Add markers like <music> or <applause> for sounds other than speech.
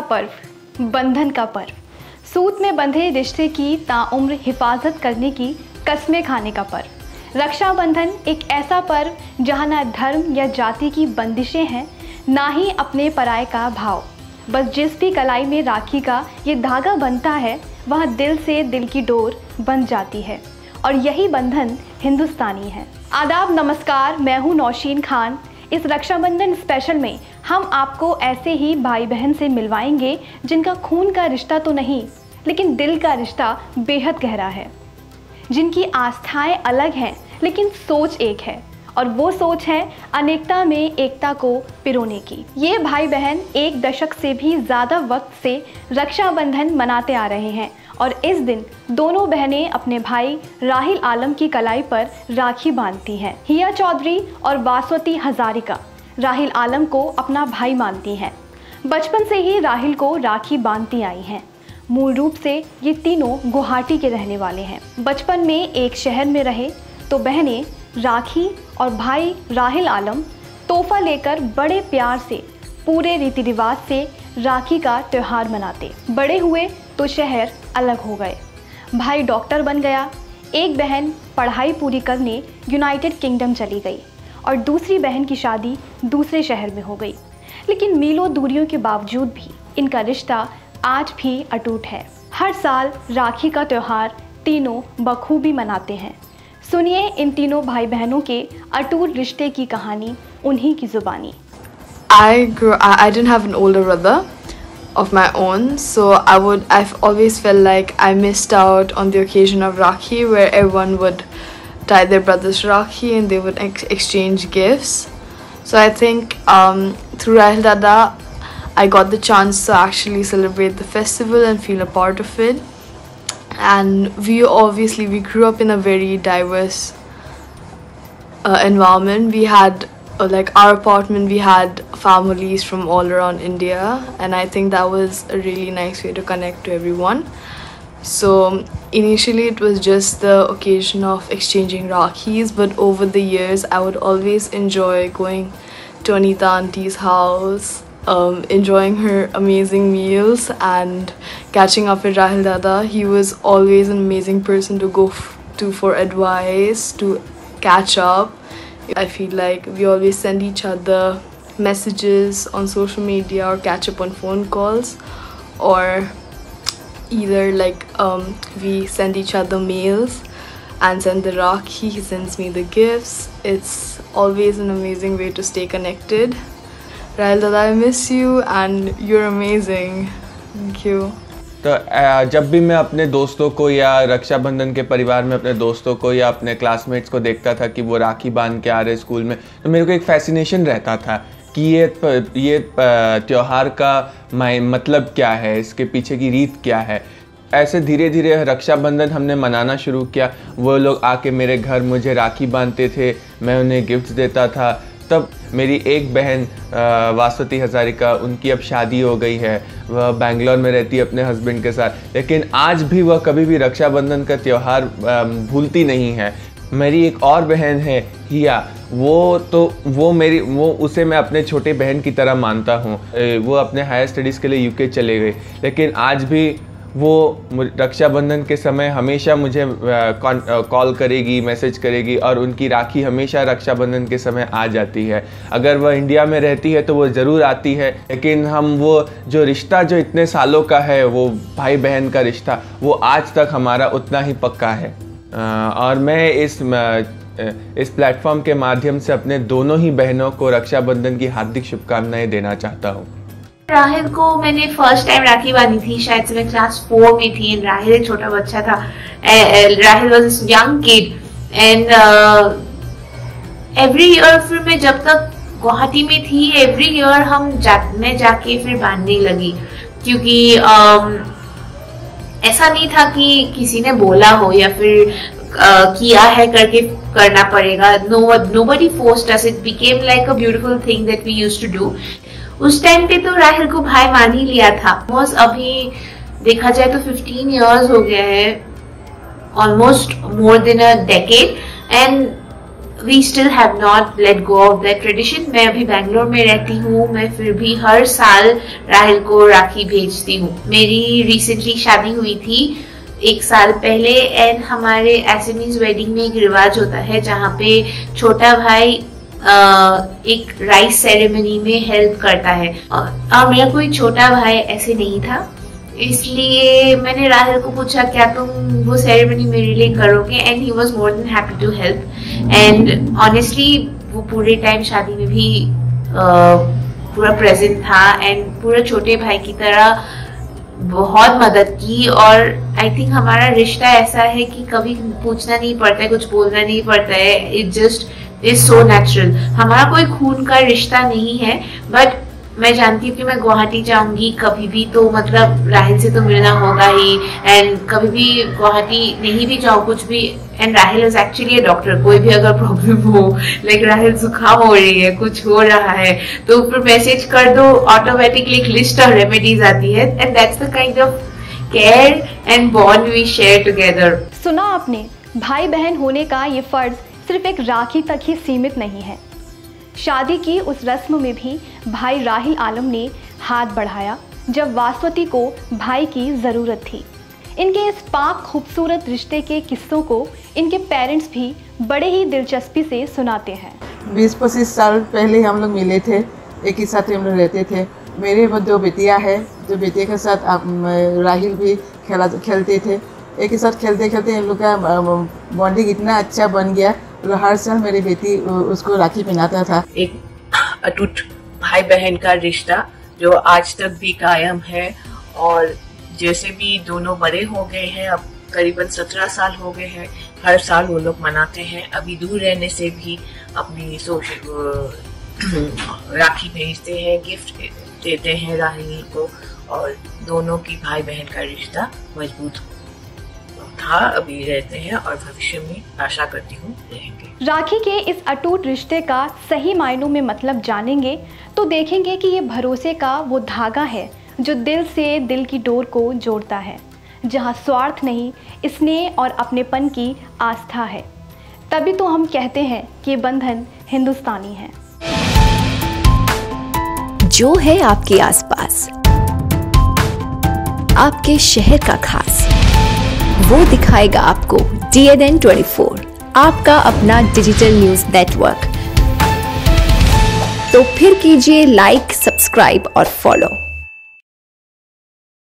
का पर्व, बंधन का पर्व। सूत में बंधे रिश्ते की ताउम्र हिफाजत करने की कस्में खाने का पर्व। रक्षाबंधन एक ऐसा पर्व जहाँ ना धर्म या जाति की बंदिशें हैं, ना ही अपने पराए का भाव। बस जिस भी कलाई में राखी का ये धागा बनता है, वह दिल से दिल की डोर बन जाती है। और यही बंधन हिंदुस्तानी है। आदाब, नमस्कार, मैं हूँ नौशीन खान। इस रक्षाबंधन स्पेशल में हम आपको ऐसे ही भाई बहन से मिलवाएँगे, जिनका खून का रिश्ता तो नहीं, लेकिन दिल का रिश्ता बेहद गहरा है। जिनकी आस्थाएँ अलग हैं, लेकिन सोच एक है। और वो सोच है अनेकता में एकता को पिरोने की। ये भाई बहन एक दशक से भी ज़्यादा वक्त से रक्षाबंधन मनाते आ रहे हैं और इस दिन दोनों बहनें अपने भाई राहिल आलम की कलाई पर राखी बांधती हैं। हिया चौधरी और वासवती हजारिका राहिल आलम को अपना भाई मानती हैं। बचपन से ही राहिल को राखी बांधती आई हैं। मूल रूप से ये तीनों गुवाहाटी के रहने वाले हैं। बचपन में एक शहर में रहे तो बहनें राखी और भाई राहिल आलम तोहफा लेकर बड़े प्यार से, पूरे रीति रिवाज से राखी का त्यौहार मनाते। बड़े हुए तो शहर अलग हो गए। भाई डॉक्टर बन गया। एक बहन पढ़ाई पूरी करने यूनाइटेड किंगडम चली गई और दूसरी बहन की शादी दूसरे शहर में हो गई। लेकिन मीलों दूरियों के बावजूद भी इनका रिश्ता आज भी अटूट है। हर साल राखी का त्यौहार तीनों बखूबी मनाते हैं। सुनिए इन तीनों भाई बहनों के अटूट रिश्ते की कहानी उन्हीं की जुबानी I grew. I, I didn't have an older brother of my own, so I would. I've always felt like I missed out on the occasion of Rakhi, where everyone would tie their brother's Rakhi and they would ex- exchange gifts. So I think um, through Rahil Dada, I got the chance to actually celebrate the festival and feel a part of it. And we obviously we grew up in a very diverse uh, environment. We had uh, like our apartment. We had families from all around India, and I think that was a really nice way to connect to everyone. So initially it was just the occasion of exchanging Rakhis, but over the years I would always enjoy going to Anita auntie's house, um, enjoying her amazing meals and catching up with Rahil Dada. He was always an amazing person to go to for advice, to catch up. I feel like we always send each other messages on social media or catch up on phone calls or either like um, we send each other mails and send the Rakhi, he sends me the gifts. It's always an amazing way to stay connected. Rahel Dada, I miss you and you're amazing. Thank you. तो जब भी मैं अपने दोस्तों को या रक्षाबंधन के परिवार में अपने दोस्तों को या अपने क्लासमेट्स को देखता था कि वो राखी बाँध के आ रहे स्कूल में तो मेरे को एक फैसिनेशन रहता था कि ये ये त्यौहार का मतलब क्या है इसके पीछे की रीत क्या है ऐसे धीरे धीरे रक्षाबंधन हमने मनाना शुरू किया वो लोग आके मेरे घर मुझे राखी बांधते थे मैं उन्हें गिफ्ट देता था तब मेरी एक बहन वासवती हजारिका, उनकी अब शादी हो गई है। वह बैंगलोर में रहती है अपने हस्बैंड के साथ। लेकिन आज भी वह कभी भी रक्षाबंधन का त्यौहार भूलती नहीं है। मेरी एक और बहन है, हिया। वो तो वो मेरी, वो उसे मैं अपने छोटे बहन की तरह मानता हूँ। वो अपने हायर स्टडीज़ के लिए यूके चले गए। लेकिन आज भी वो रक्षाबंधन के समय हमेशा मुझे कॉल करेगी मैसेज करेगी और उनकी राखी हमेशा रक्षाबंधन के समय आ जाती है। अगर वह इंडिया में रहती है तो वो ज़रूर आती है, लेकिन हम वो जो रिश्ता जो इतने सालों का है, वो भाई बहन का रिश्ता, वो आज तक हमारा उतना ही पक्का है। और मैं इस इस प्लेटफॉर्म के माध्यम से अपने दोनों ही बहनों को रक्षाबंधन की हार्दिक शुभकामनाएँ देना चाहता हूँ। राहिल को मैंने फ़र्स्ट टाइम राखी बांधी थी शायद से मैं क्लास फोर में थी। and राहिल एक छोटा बच्चा था। Rahil was young kid and every year फिर मैं जब तक गुवाहाटी में थी एवरी ईयर हम जा, मैं जाके फिर बांधने लगी। क्योंकि um, ऐसा नहीं था कि किसी ने बोला हो या फिर uh, किया है करके करना पड़ेगा। No nobody forced us it became like a beautiful thing that we used to do उस टाइम पे तो राहिल को भाई मान ही लिया था। Almost अभी देखा जाए तो 15 इयर्स हो गया है। Almost more than a decade and we still have not let go of that tradition मैं अभी बैंगलोर में रहती हूँ। मैं फिर भी हर साल राहिल को राखी भेजती हूँ। मेरी रिसेंटली शादी हुई थी एक साल पहले एंड हमारे एसएमईज वेडिंग में एक रिवाज होता है जहाँ पे छोटा भाई एक राइस सेरेमनी में हेल्प करता है। और मेरा कोई छोटा भाई ऐसे नहीं था। इसलिए मैंने राहुल को पूछा, क्या तुम वो सेरेमनी मेरे लिए करोगे? And he was more than happy to help and honestly वो पूरे टाइम शादी में भी पूरा प्रेजेंट था। एंड पूरा छोटे भाई की तरह बहुत मदद की। और आई थिंक हमारा रिश्ता ऐसा है कि कभी पूछना नहीं पड़ता है, कुछ बोलना नहीं पड़ता है। It just is so natural हमारा कोई खून का रिश्ता नहीं है बट मैं जानती हूँ कि मैं गुवाहाटी जाऊँगी, कभी भी तो मतलब राहिल से तो मिलना होगा ही एंड कभी भी गुवाहाटी नहीं भी जाऊँ, कुछ भी and Rahil is actually doctor कोई भी अगर प्रॉब्लम हो लाइक राहिल जुकाम हो रही है, कुछ हो रहा है तो ऊपर मैसेज कर दो ऑटोमेटिकली एक लिस्ट ऑफ़ रेमेडीज आती है and that's the kind of care and bond we share together सुना आपने भाई बहन होने का ये फ़र्ज़ सिर्फ़ एक राखी तक ही सीमित नहीं है। शादी की उस रस्म में भी भाई राहिल आलम ने हाथ बढ़ाया, जब वासवती को भाई की ज़रूरत थी। इनके इस पाक खूबसूरत रिश्ते के किस्सों को इनके पेरेंट्स भी बड़े ही दिलचस्पी से सुनाते हैं। बीस पच्चीस साल पहले हम लोग मिले थे, एक ही साथ हम लोग रहते थे। मेरे वो दो बेटियाँ हैं जो बेटिया के साथ राहिल भी खेला, खेलते थे। एक ही साथ खेलते खेलते हम लोग का बॉन्डिंग इतना अच्छा बन गया तो हर साल मेरी बेटी उसको राखी पहनाता था। एक अटूट भाई बहन का रिश्ता, जो आज तक भी कायम है, और जैसे भी दोनों बड़े हो गए हैं, अब करीबन सत्रह साल हो गए हैं, हर साल वो लोग मनाते हैं। अभी दूर रहने से भी अपनी सोशल <clears throat> राखी भेजते हैं, गिफ्ट देते हैं राहिनी को, और दोनों की भाई बहन का रिश्ता मज़बूत था अभी रहते हैं और भविष्य में आशा करती हूँ रहेंगे। राखी के इस अटूट रिश्ते का सही मायनों में मतलब जानेंगे तो देखेंगे कि ये भरोसे का वो धागा है जो दिल से दिल की डोर को जोड़ता है जहाँ स्वार्थ नहीं स्नेह और अपनेपन की आस्था है। तभी तो हम कहते हैं कि बंधन हिंदुस्तानी है। जो है आपके आसपास आपके शहर का खास। वो दिखाएगा आपको D N N twenty four आपका अपना डिजिटल न्यूज़ नेटवर्क तो फिर कीजिए लाइक सब्सक्राइब और फॉलो